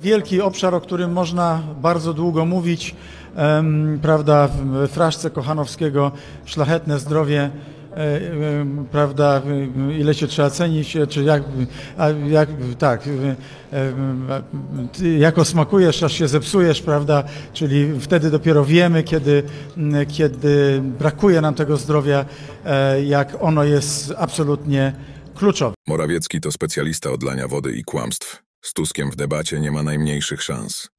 Wielki obszar, o którym można bardzo długo mówić, prawda, w fraszce Kochanowskiego szlachetne zdrowie, e, prawda, ile się trzeba cenić, e, czy jak, jak tak, e, jako smakujesz, aż się zepsujesz, prawda, czyli wtedy dopiero wiemy, kiedy, kiedy brakuje nam tego zdrowia, jak ono jest absolutnie kluczowe. Morawiecki to specjalista od lania wody i kłamstw. Z Tuskiem w debacie nie ma najmniejszych szans.